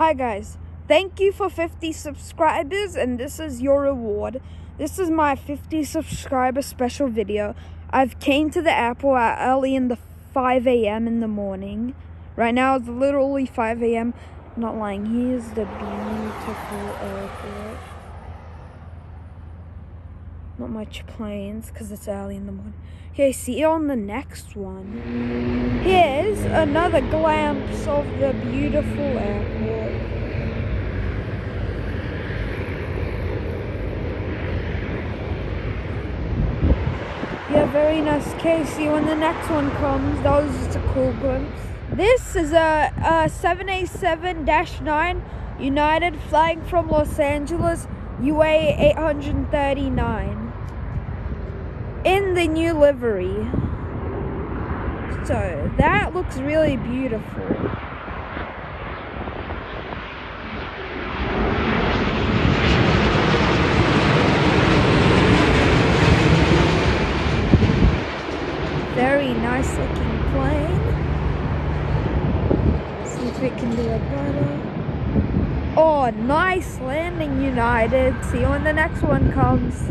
Hi guys, thank you for 50 subscribers and this is your reward. This is my 50 subscriber special video. I've came to the airport early in the 5 a.m. in the morning. Right now it's literally 5 a.m. Not lying, here's the beautiful airport. Not much planes because it's early in the morning. Okay, see you on the next one. Here's another glimpse of the beautiful airport. Yeah, very nice. Okay, see you when the next one comes. That was just a cool glimpse. This is a, a 787-9 United flying from Los Angeles, UA 839 in the new livery. So that looks really beautiful. Very nice looking plane. See if we can do a better. Oh, nice landing, United. See you when the next one comes.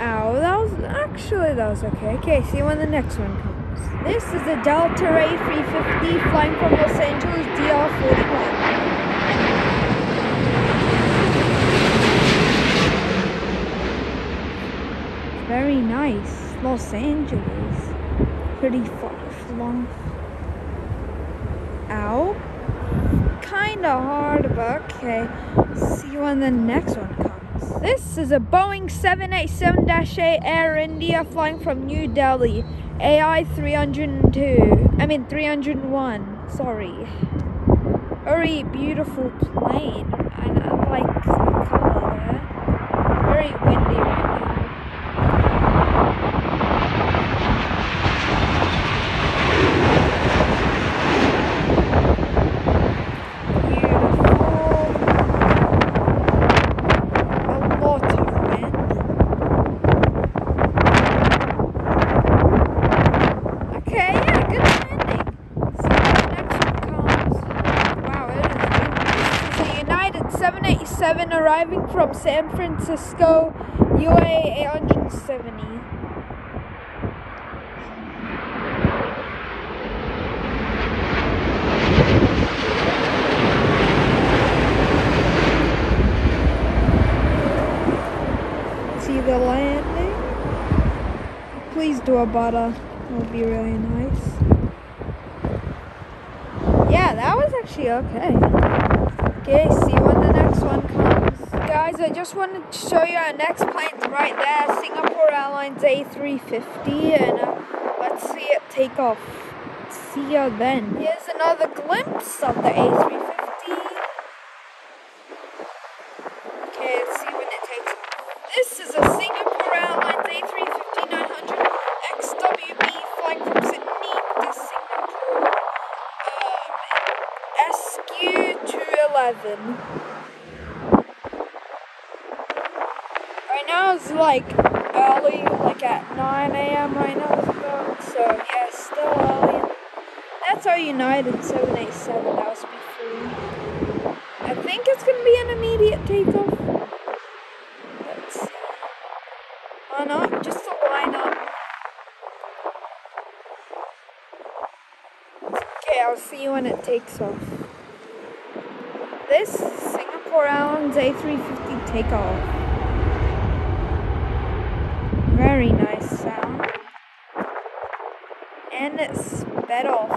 Ow, that was actually that was okay. Okay, see you when the next one comes. This is the Delta A350 flying from Los Angeles DL41. Very nice, Los Angeles. Pretty far flung. Ow. Kinda hard, but okay. See you when the next one comes. This is a Boeing 787-8 Air India flying from New Delhi. AI 302. I mean 301. Sorry. Very beautiful plane. And I like the color. Very windy right now. Beautiful. A lot of wind. Okay, yeah, good landing. See when the next one comes. Wow, it is windy. This is a United 787 arriving from San Francisco, UA 870. See the landing? Please do a butter. That would be really nice. Yeah, that was actually okay. Okay, see when the next. Guys, I just wanted to show you our next plane's right there. Singapore Airlines A350 and uh, let's see it take off. See ya then. Here's another glimpse of the A350. Okay, let's see when it takes off. This is a Singapore Airlines A350-900 XWB flying from Sydney to Singapore. Um, SQ211. Right now it's like early, like at 9 a.m. right now it's about, so yeah, still early. That's our United 787, that was before. I think it's gonna be an immediate takeoff. Let's see. Why not? Just to line up. Okay, I'll see you when it takes off. This is Singapore Airlines A350 takeoff. Very nice sound. And it sped off.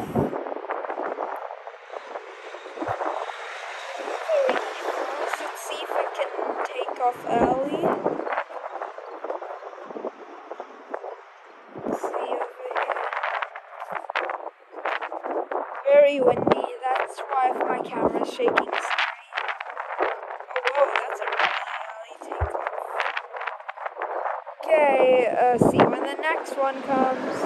Let's see if I can take off early. See over here. Very windy. That's why my camera's shaking. Sorry. Oh, whoa, that's a Okay, uh, see when the next one comes.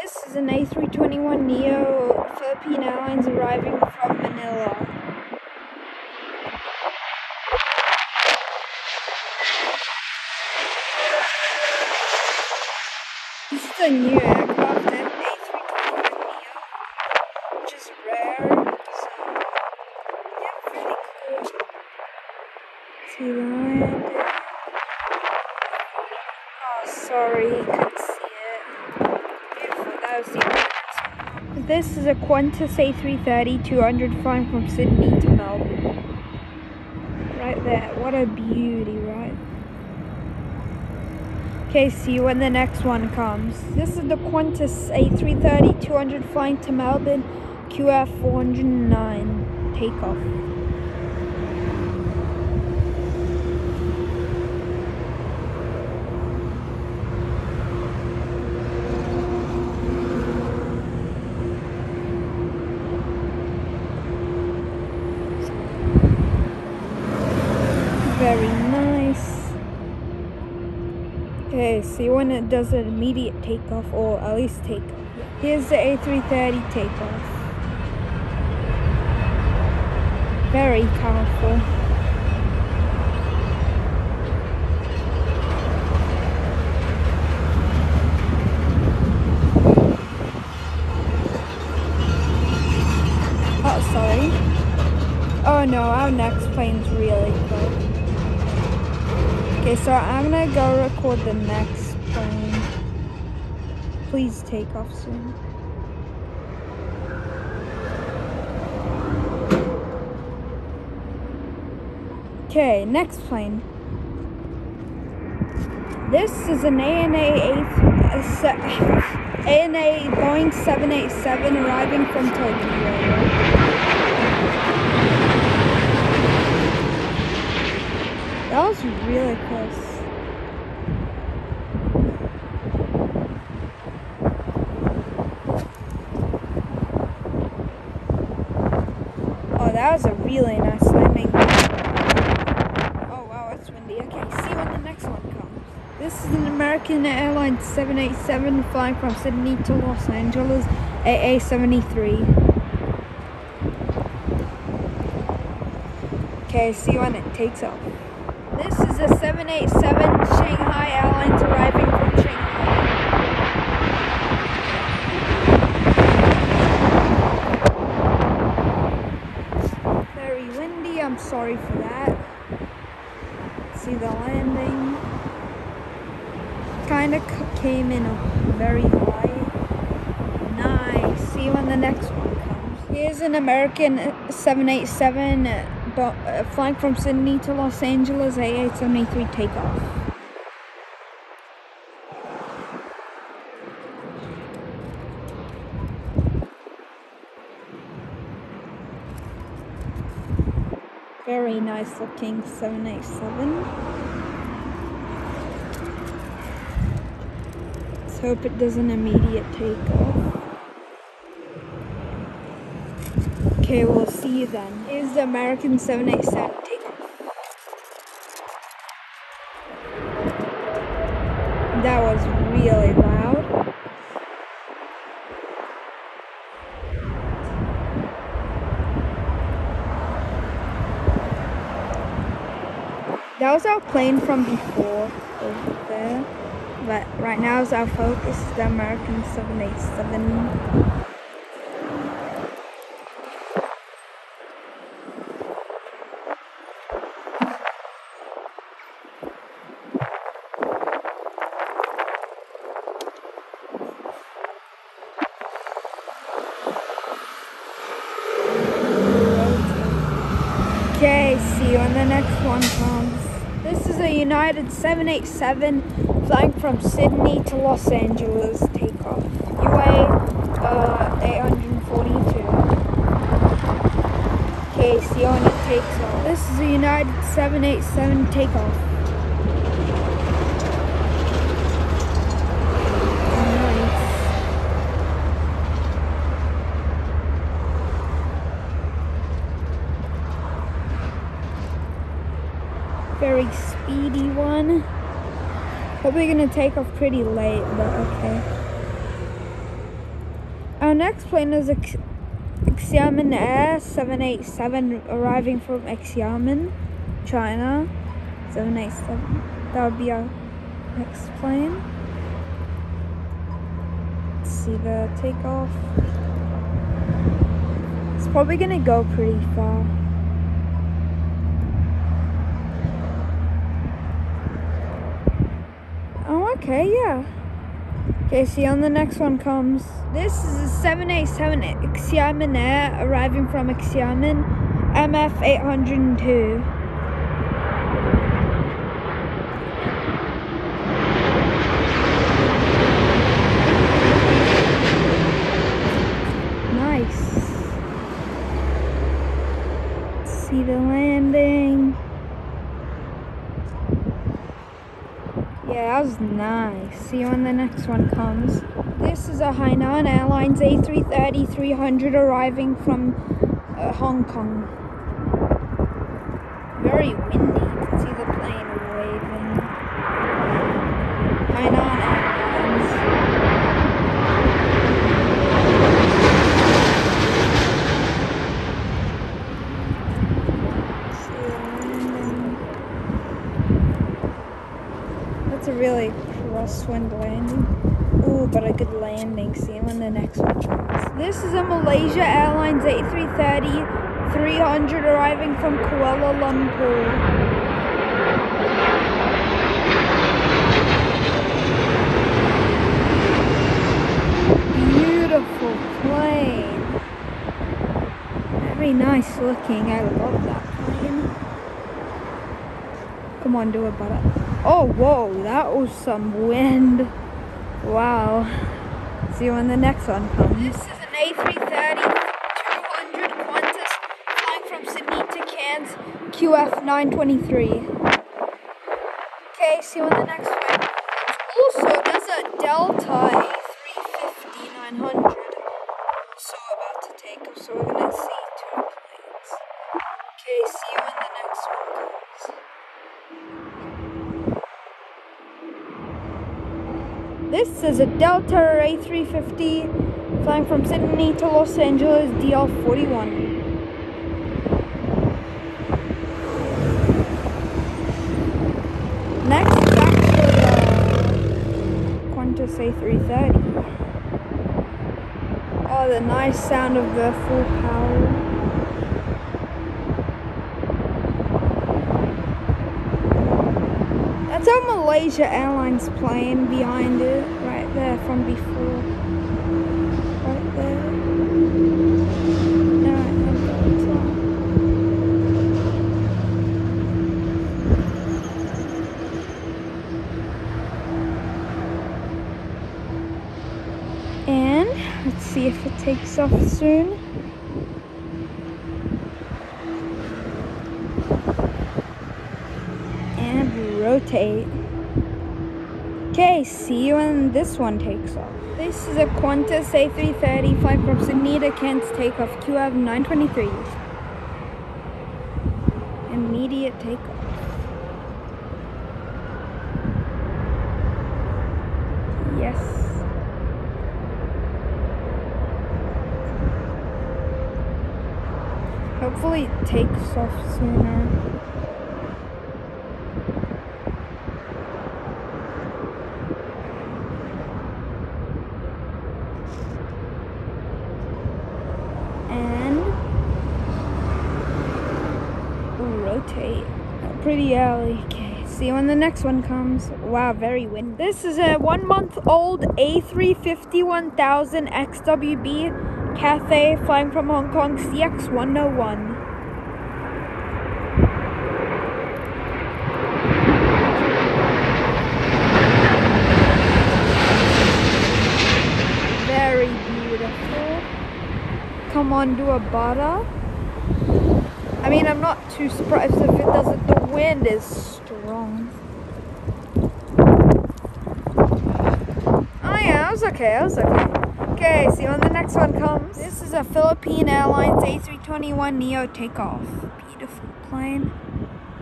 This is an A321neo Philippine Airlines arriving from Manila. This is a new aircraft, an A321neo, which is rare. So, yeah, pretty cool. See landed. Oh, sorry, couldn't see it. Beautiful, that was the next This is a Qantas A330 200 flying from Sydney to Melbourne. Right there, what a beauty, right? Okay, see you when the next one comes. This is the Qantas A330 200 flying to Melbourne QF 409 takeoff. Very nice. Okay, see when it does an immediate takeoff, or at least takeoff. Here's the A330 takeoff. Very powerful. Oh, sorry. Oh no, our next plane's really close. Okay, so I'm gonna go record the next. Please take off soon. Okay, next plane. This is an ANA 8, uh, ANA Boeing 787 arriving from Tokyo. That was really close. Oh, that was a really nice landing. Oh wow, it's windy. Okay, see when the next one comes. This is an American Airlines 787 flying from Sydney to Los Angeles, AA73. Okay, see when it takes off. This is a 787 Shanghai Airlines arriving from Shanghai. Very windy, I'm sorry for that. See the landing. Kind of came in very high. Nice. See you when the next one comes. Here's an American 787 uh, uh, flying from Sydney to Los Angeles, AA73 takeoff. Very nice looking 787. Hope it does an immediate takeoff. Okay, we'll see you then. Here's the American 787 takeoff. That was really loud. That was our plane from before over there. But right now is our focus is the American 787. Okay, see you when the next one comes. This is United 787 flying from Sydney to Los Angeles takeoff. UA uh, 842. Okay, see when it takes off. This is a United 787 takeoff. Very speedy. Probably gonna take off pretty late, but okay. Our next plane is a Xiamen Air 787 arriving from Xiamen, China. 787. That would be our next plane. Let's see the takeoff. It's probably gonna go pretty far. Okay, yeah. Okay, see you on the next one comes. This is a 787 Xiamen Air arriving from Xiamen MF802. Was nice. See you when the next one comes. This is a Hainan Airlines A330-300 arriving from uh, Hong Kong. Very windy. You can see the plane waving. Hainan Airlines. See the landing. That's a really crosswind landing. Ooh, but a good landing. See you when the next one. This is a Malaysia Airlines A330 300 arriving from Kuala Lumpur. Beautiful plane. Very nice looking. I love that plane. Come on, do it, butter. Oh, whoa, that was some wind. Wow. See you when the next one comes. This is an A330 200 Qantas flying from Sydney to Cairns, QF 923. Okay, see you on the next one. Also, there's a Delta A350 900 also about to take off, so we're gonna see two planes. Okay, see you when the next one comes. This is a Delta A350 flying from Sydney to Los Angeles DL41. Next is uh, actually a Qantas A330. Oh, the nice sound of the full power. That's our Malaysia Airlines plane behind it, there from before. Right there. No, I think that's all. And let's see if it takes off soon. And rotate. Okay, see you when this one takes off. This is a Qantas A330 flying from Sydney to Cairns takeoff QF 923. Immediate takeoff. Yes. Hopefully it takes off sooner. And rotate. Pretty early. Okay, see when the next one comes. Wow, very windy. This is a one month old A350 1000 XWB Cathay flying from Hong Kong CX 101. Very beautiful. Come on, do a butter. I mean, I'm not too surprised if it doesn't. The wind is strong. Oh yeah, I was okay, I was okay. Okay, see when the next one comes. This is a Philippine Airlines A321neo takeoff. Beautiful plane.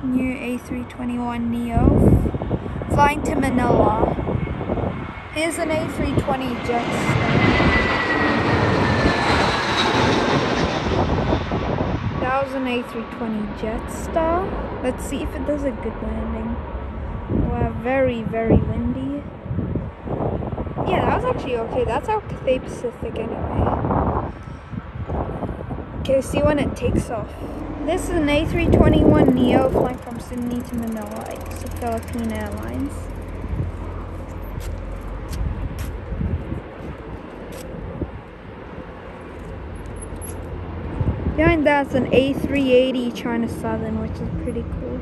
New A321neo. Flying to Manila. Here's an A320 jet. 2000 A320 Jetstar. Let's see if it does a good landing. Wow, very, very windy. Yeah, that was actually okay. That's out Cathay Pacific anyway. Okay, see when it takes off. This is an A321neo flying from Sydney to Manila. It's Philippine Airlines. Behind that's an A380 China Southern, which is pretty cool.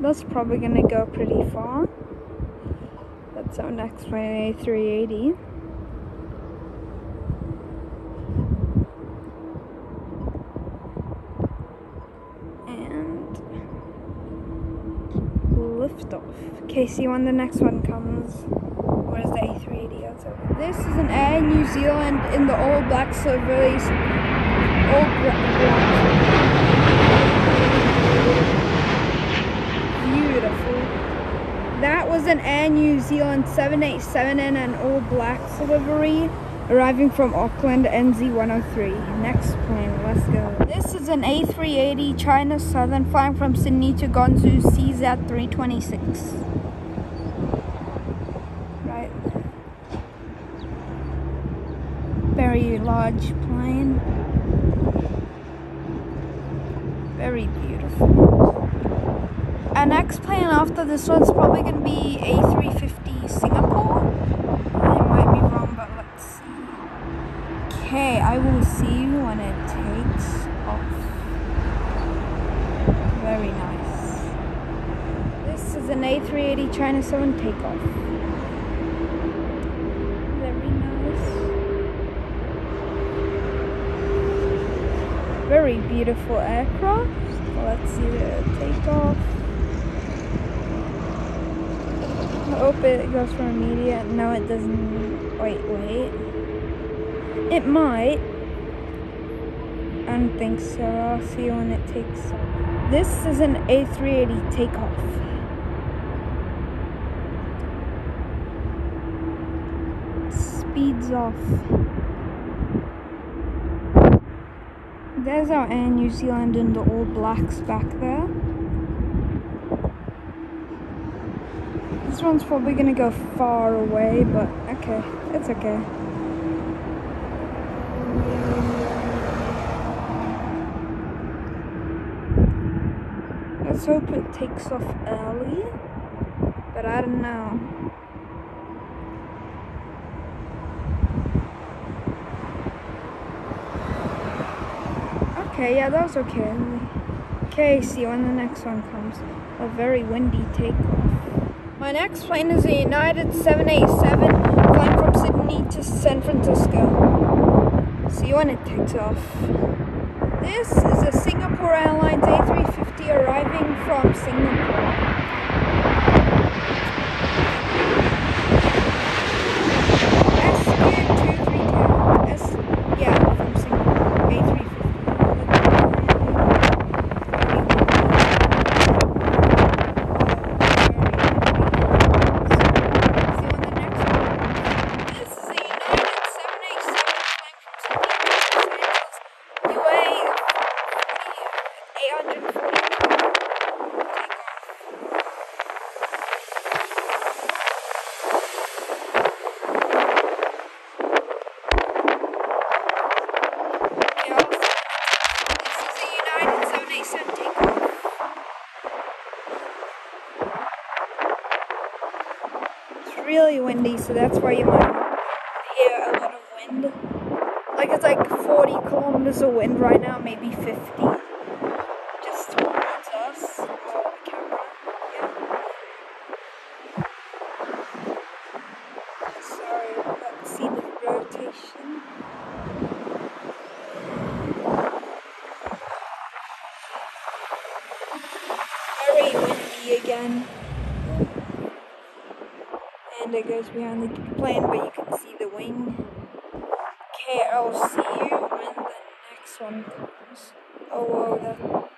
That's probably gonna go pretty far. Our next one, A380. And liftoff. Okay, see when the next one comes. Where's the A380? Outside. This is an Air New Zealand in the all black silver. All black. That was an Air New Zealand 787 in an all black livery arriving from Auckland NZ103. Next plane, let's go. This is an A380 China Southern flying from Sydney to Guangzhou CZ326. Right. Very large plane. Very beautiful. Our next plane after this one's probably going to be A350 Singapore. I might be wrong, but let's see. Okay, I will see you when it takes off. Very nice. This is an A380 China Southern takeoff. Very nice. Very beautiful aircraft. Let's see the takeoff. Hope it goes for immediate. No, it doesn't. Wait, wait. It might. I don't think so. I'll see when it takes. This is an A380 takeoff. Speeds off. There's our Air New Zealand and the All Blacks back there. This one's probably gonna go far away, but okay, it's okay. Let's hope it takes off early, but I don't know. Okay, yeah, that was okay. Okay, see you when the next one comes. A very windy takeoff. My next plane is a United 787 flying from Sydney to San Francisco. See you when it takes off. This is a Singapore Airlines A350 arriving from Singapore. Windy, so that's why you might hear a lot of wind. Like it's like 40 kilometers of wind right now, maybe 50. Just towards us. Oh, the camera. Yeah. Sorry, let's see the rotation. again. And it goes behind the plane, but you can see the wing. Okay, I'll see you when the next one comes. Oh, whoa,